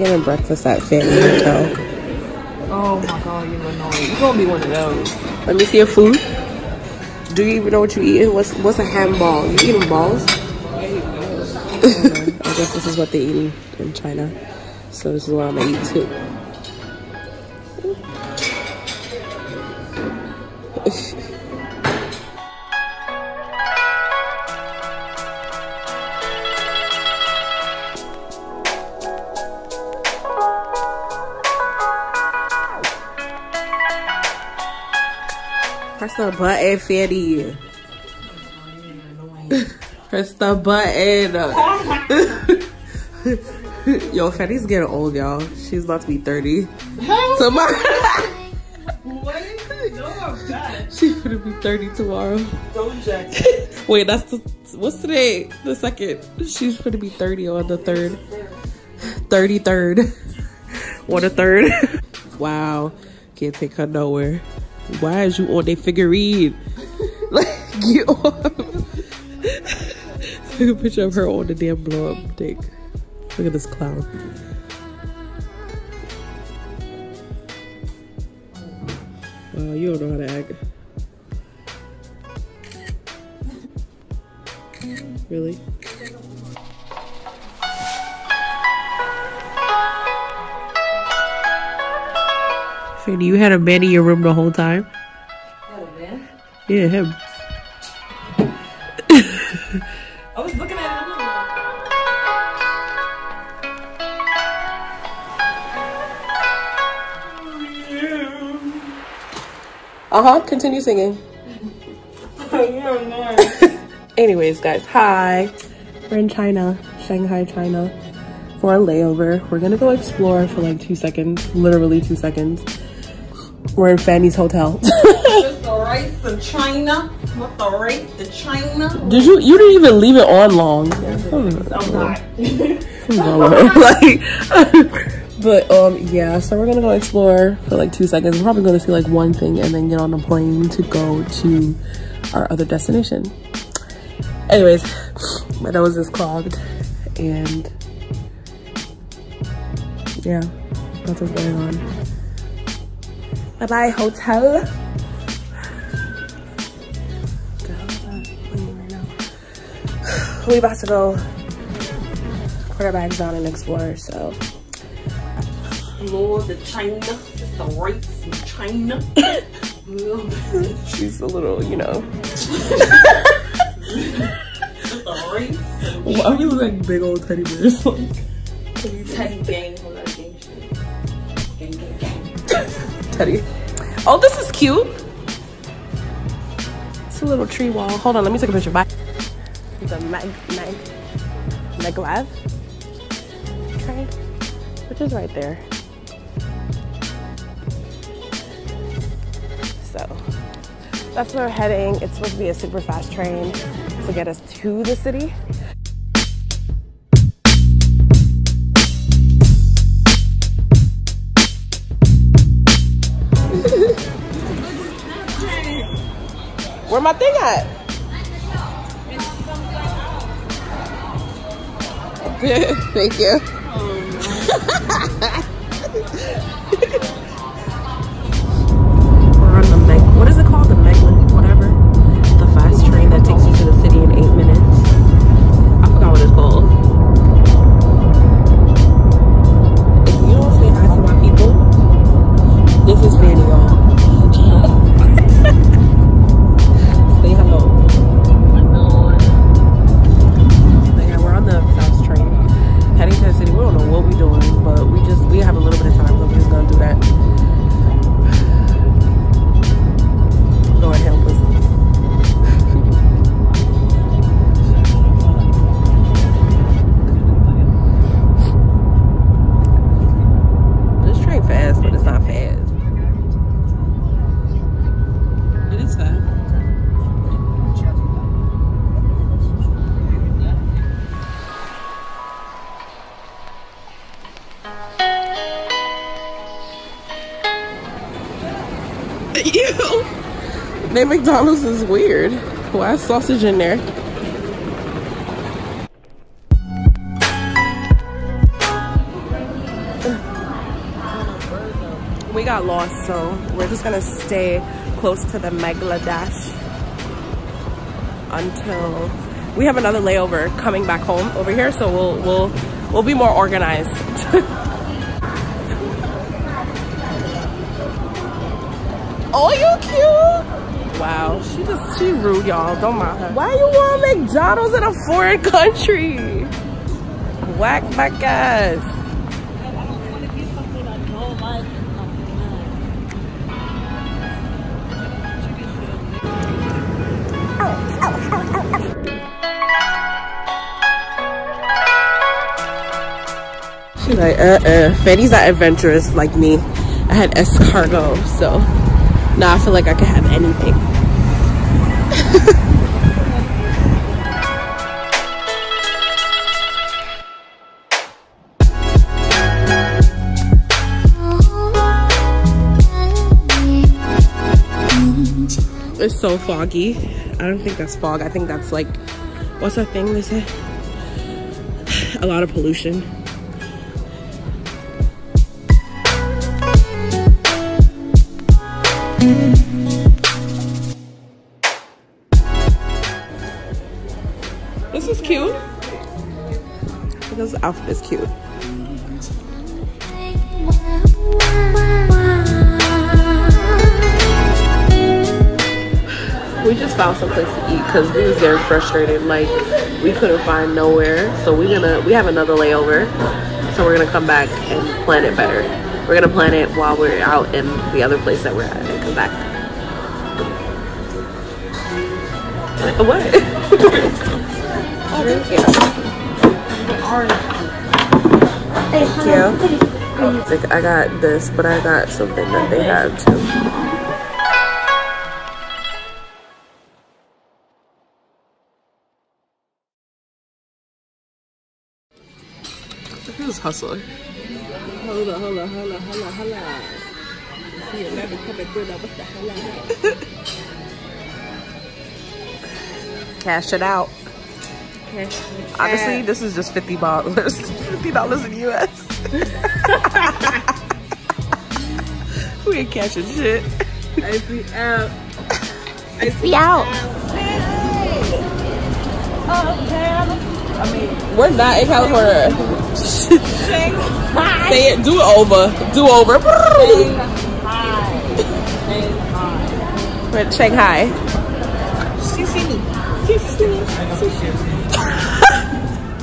getting breakfast at Fanny Hotel. Oh my god, you're annoying. You're gonna be one of those. Let me see your food. Do you even know what you eating? What's what's a handball? You eating balls? I guess this is what they eat in China. So this is what I'm gonna eat too. Press the button, Fanny. Press the button. Yo, Fanny's getting old, y'all. She's about to be 30. Tomorrow. She's gonna be 30 tomorrow. Don't. Wait, that's the what's today? The second. She's gonna be 30 on the third. 33rd. What a third. wow. Can't take her nowhere. Why is you on a figurine? like get off. Take a picture of her on the damn blow up dick. Look at this clown. Wow, you don't know how to act. Really? Fanny, you had a man in your room the whole time? Yeah, him. I was looking at him. Uh huh. Continue singing. Anyways, guys, hi. We're in China, Shanghai, China, for a layover. We're gonna go explore for like two seconds, literally two seconds. We're in Fanny's hotel. With the rice to China. With the rice to China. Did you? You didn't even leave it on long. I'm not. like, but um, yeah. So we're gonna go explore for like two seconds. We're probably gonna see like one thing and then get on a plane to go to our other destination. Anyways, my nose is clogged, and yeah, that's what's going on. Bye bye, hotel. We about to go put our bags down and explore. So Lord, the China. Just the rice to China. she's a little, you know. Just the rice. Why we look like big old teddy bears? Teddy. Hold on, gang Teddy. Oh, this is cute. It's a little tree wall. Hold on, let me take a picture. Bye. The mag mag maglev train, which is right there. So that's where we're heading. It's supposed to be a super fast train to get us to the city. Where my thing at? Thank you. Oh, We're McDonald's is weird. Why is sausage in there? we got lost, so we're just gonna stay close to the Bangladesh until we have another layover coming back home over here, so we'll we'll we'll be more organized. she rude, y'all. Don't mind her. Why you want McDonald's in a foreign country? Whack my ass. She's like, uh-uh. Fanny's not adventurous like me. I had escargot, so now I feel like I can have anything. it's so foggy. I don't think that's fog. I think that's like, what's that thing they say? A lot of pollution. Cute. We just found some place to eat because we was very frustrated. Like we couldn't find nowhere. So we're gonna we have another layover. So we're gonna come back and plan it better. We're gonna plan it while we're out in the other place that we're at and come back. What? Oh, thank you. It's like I got this, but I got something that they have too. Who's hustler? Hold on, hold on, hold on, hold on, hold on. See a lemon coming through now. What's the hell? Cash it out. Honestly, this is just fifty dollars. Fifty dollars in the US. we ain't catching shit. I see out. I see out. I mean, We're not in California. Say it. Do it over. Do over. We're in Shanghai.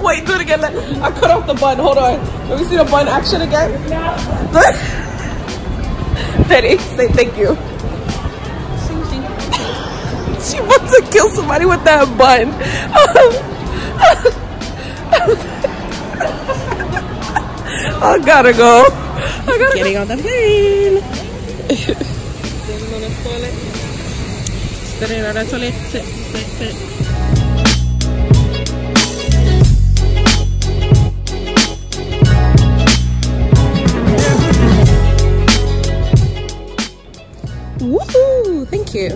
Wait, do it again. I cut off the bun. Hold on. Let me see the bun action again. Betty, say thank you. she wants to kill somebody with that bun. I gotta go. I gotta Getting on the plane. Woohoo! Thank you.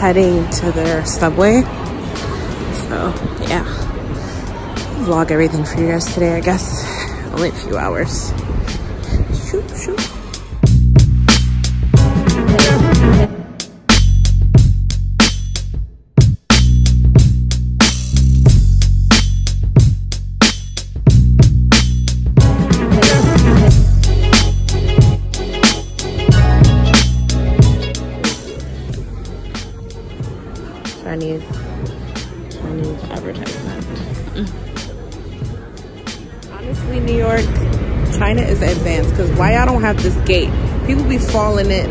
Heading to their subway. So, yeah. Vlog everything for you guys today, I guess. Only a few hours. Chinese Chinese advertisement. Honestly, New York, China is advanced because why y'all don't have this gate? People be falling in.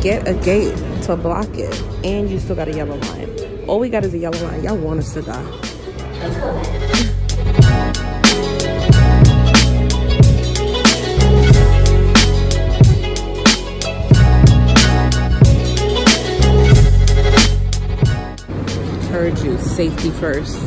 Get a gate to block it, and you still got a yellow line. All we got is a yellow line. Y'all want us to die. safety first.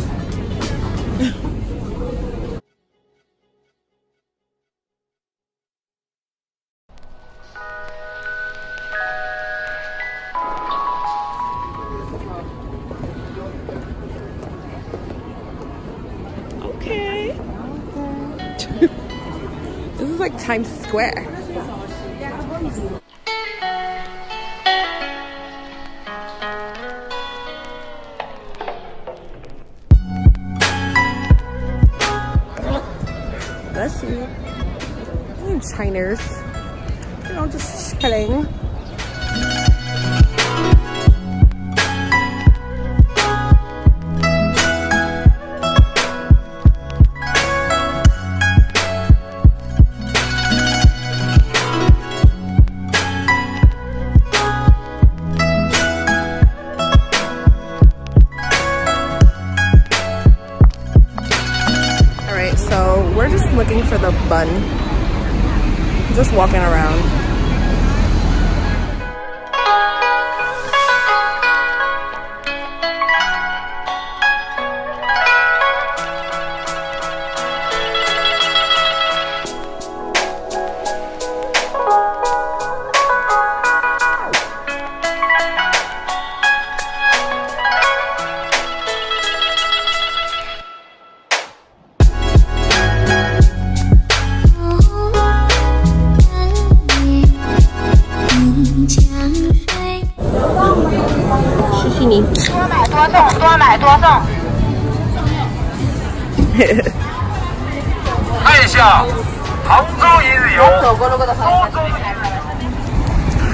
okay. okay. this is like Times Square. Just chilling.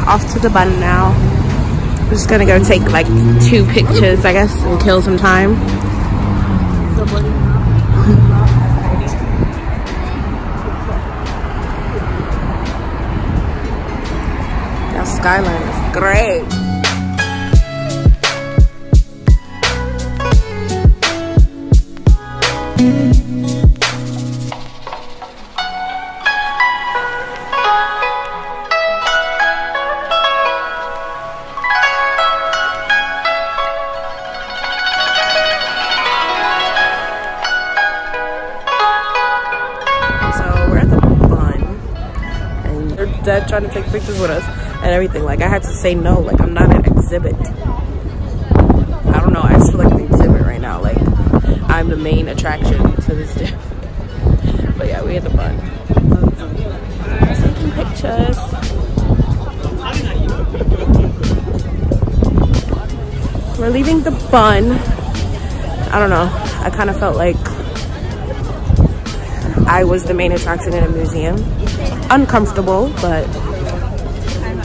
Off to the Bund now. We're just gonna go take like two pictures, I guess, and kill some time. That skyline is great. Trying to take pictures with us and everything. Like I had to say no. Like I'm not an exhibit. I don't know. I just feel like an exhibit right now. Like I'm the main attraction to this. But yeah, we had the Bund. Just taking pictures. We're leaving the Bund. I don't know. I kind of felt like I was the main attraction in a museum. Uncomfortable, but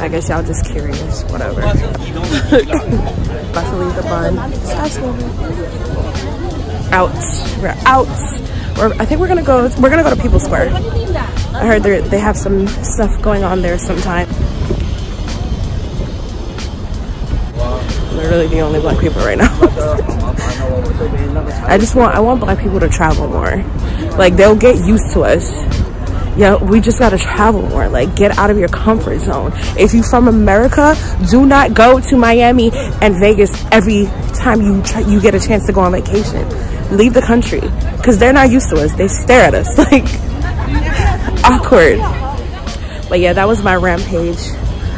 I guess y'all just curious, whatever. About to leave the Bund. Out. We're out. We're, I think we're gonna go. We're gonna go to People Square. I heard they they have some stuff going on there sometime. We're really the only black people right now. I just want I want black people to travel more. Like they'll get used to us. Yeah, we just gotta travel more. Like get out of your comfort zone. If you from America, do not go to Miami and Vegas every time you you get a chance to go on vacation. Leave the country because they're not used to us. They stare at us like awkward. But yeah, that was my rampage.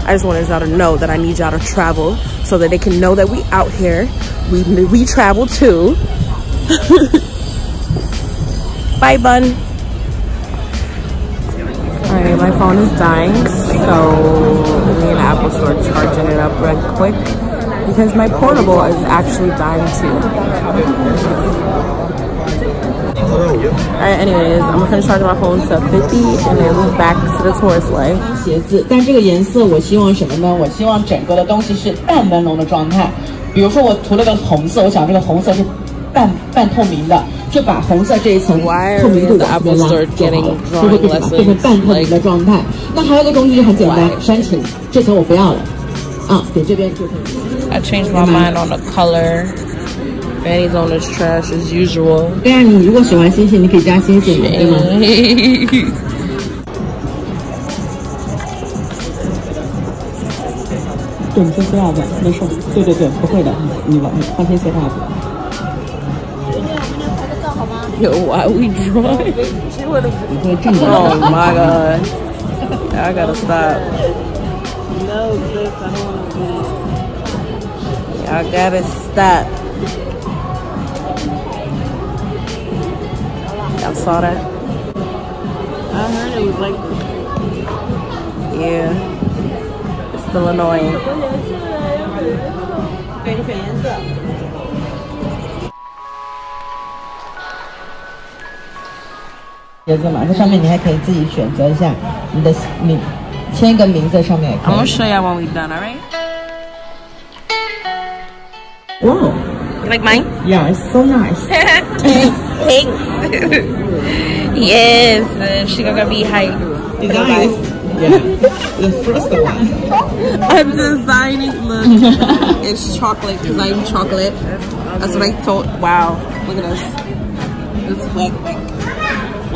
I just wanted y'all to know that I need y'all to travel so that they can know that we out here. We we travel too. Bye, Bund. Alright, my phone is dying, so me and Apple store charging it up real quick because my portable is actually dying too. Alright, anyways, I'm gonna finish charging my phone to 50 and then move back to the tourist way. 鞋子，但这个颜色我希望什么呢？我希望整个的东西是半朦胧的状态。比如说我涂了个红色，我想这个红色是 半半透明的，就把红色这一层透明度的原来，是就是变成变成半透明的状态？那还有一个工具就很简单，删除这层我不要了啊，给这边就行。I change my mind on the color. Vanny's on this trash as usual. 对啊，你如果喜欢星星，你可以加星星，对吗？对，你就不要吧，没事。对对对，不会的，你放心，放心，谢谢大。Yo, why we drunk? oh my god. I gotta stop. No, sis, I don't want to Y'all gotta stop. Y'all saw that? I heard it was like. Yeah. It's still annoying. Get up. 鞋子嘛，这上面你还可以自己选择一下你的名，签一个名在上面也可 I'm gonna 以。 show you when we're done, alright? Wow, You like mine? yeah, it's so nice. Thanks. yes, uh, she gonna be hype. Nice. Yeah, the first one. I'm designing. Look, it's chocolate because I'm chocolate. That's what I thought. Wow, look at this. It's wet, wet.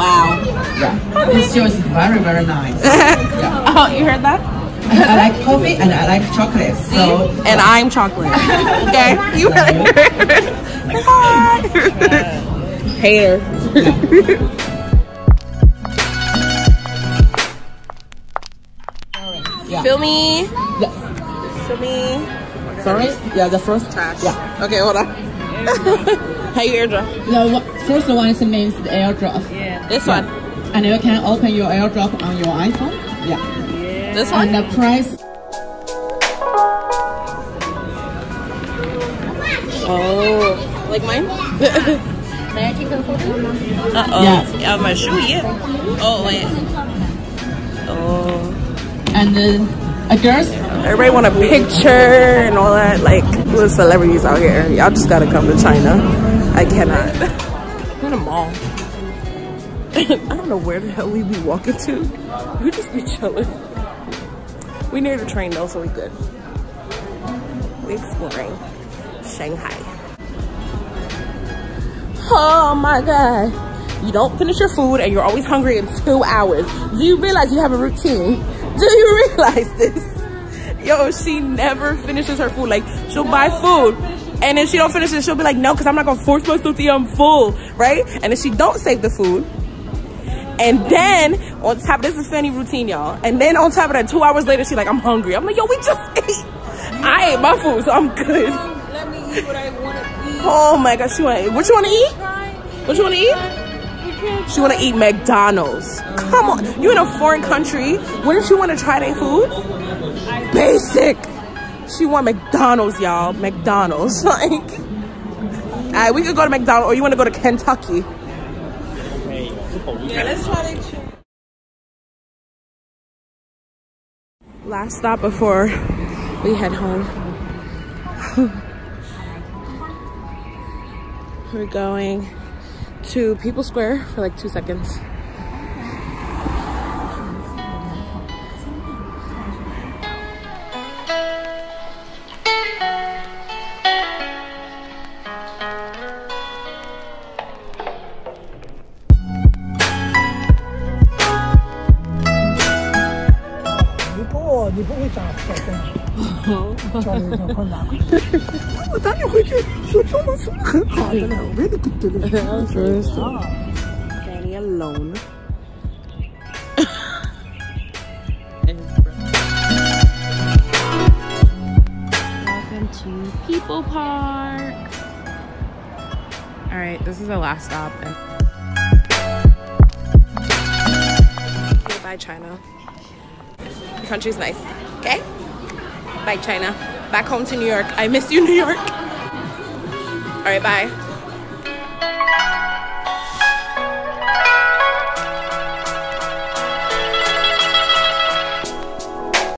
Wow. Yeah, this show is very very nice. Oh, you heard that? I like coffee and I like chocolate. So And I'm chocolate. Okay, you heard it. Hater. Yeah. Feel me? Yeah. Feel me? sorry. Yeah, the first Trash. Yeah. Okay, hold on. How you airdrop? The one- first one is means the airdrop. Yeah. This one. And you can open your airdrop on your iPhone. Yeah. This one? And one. the price. Oh, like mine? May I take a photo? Uh oh. Yeah. Yeah, my shoe. Yeah. Oh wait. Oh. And uh, a girls. Everybody want a picture and all that. Like, we're celebrities out here. Y'all just gotta come to China. I cannot. In a mall. I don't know where the hell we be walking to. We just be chilling. We near the train though, so we good. We exploring Shanghai. Oh my god. You don't finish your food and you're always hungry in two hours. Do you realize you have a routine? Do you realize this? Yo, she never finishes her food. Like, she'll buy food. And if she don't finish it, she'll be like, no, because I'm not going to force myself to eat. I'm full, right? And if she don't save the food, and then on top, this is Fanny routine, y'all. And then on top of that, two hours later, she's like, I'm hungry. I'm like, yo, we just ate. I ate my food, so I'm good. Let me eat what I want to eat. Oh my gosh, she want. What you want to eat? What you want to eat? She want to eat McDonald's. Come on, you in a foreign country. Wouldn't you want to try their food? Basic. She want McDonald's, y'all. McDonald's. Like, all right, we could go to McDonald's, or you want to go to Kentucky? Yeah, let's try that shit. Last stop before we head home. We're going to People Square for like two seconds. Fanny alone. Welcome to People Park. All right, this is the last stop. And bye, China. The country's nice. Okay? Bye, China. Back home to New York. I miss you, New York. All right, bye.